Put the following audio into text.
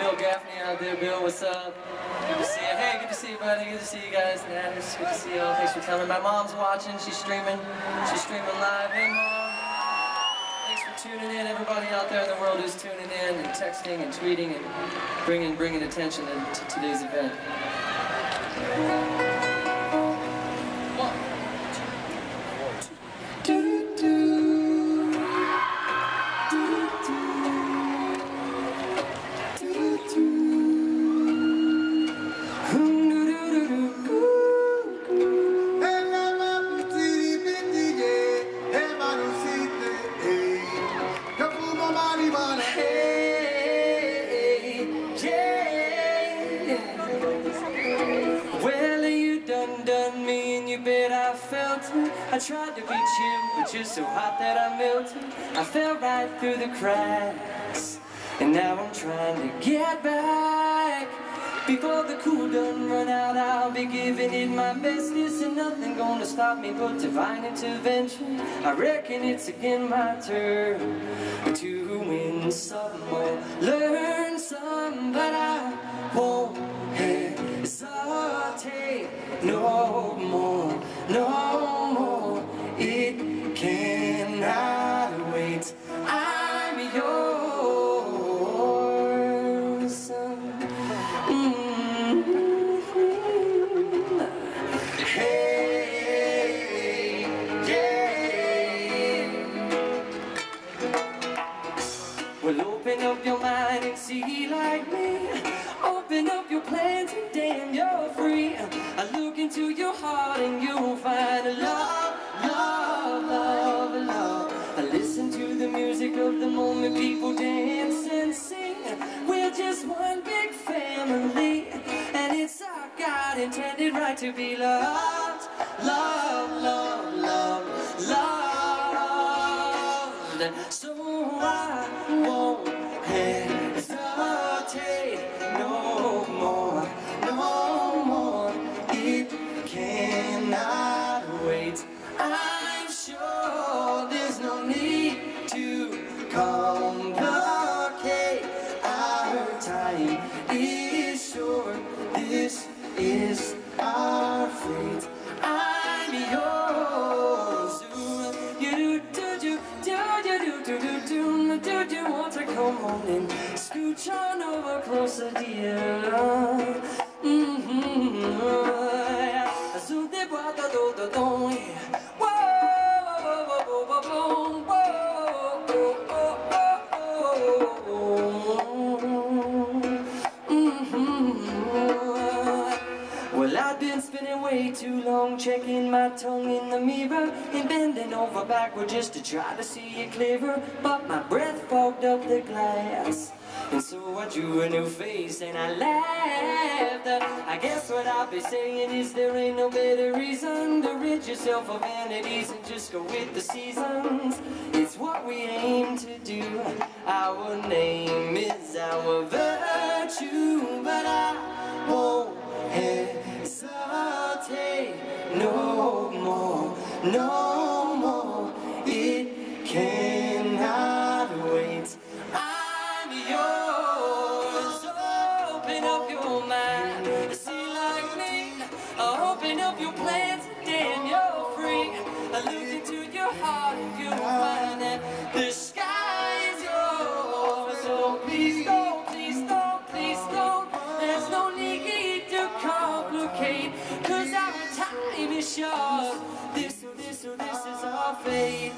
Bill Gaffney out there. Bill, what's up? Good to see you. Hey, good to see you, buddy. Good to see you guys. And good to see you all. Thanks for coming. My mom's watching. She's streaming. She's streaming live. Hey, mom. Thanks for tuning in. Everybody out there in the world who's tuning in and texting and tweeting and bringing bringing attention to today's event. I. Tried to beat you, but you're so hot that I melted. I fell right through the cracks, and now I'm trying to get back. Before the cool done run out, I'll be giving it my bestest, and nothing gonna stop me but divine intervention. I reckon it's again my turn to win some Open up your plans and damn, you're free. I look into your heart and you'll find a love, love, love, love. I listen to the music of the moment, people dance and sing. We're just one big family, and it's our God intended right to be loved, love, love, love, loved. So I Well, I've been spending way too long checking my tongue in the mirror and bending over backward just to try to see it clearer. But my breath fogged up the glass. And so I drew a new face and I laughed. I guess what I'll be saying is there ain't no better reason to rid yourself of vanities and just go with the seasons. It's what we aim to do. Our name is our virtue, but I won't hesitate no more, no cause our time is short. This, this, this is our fate.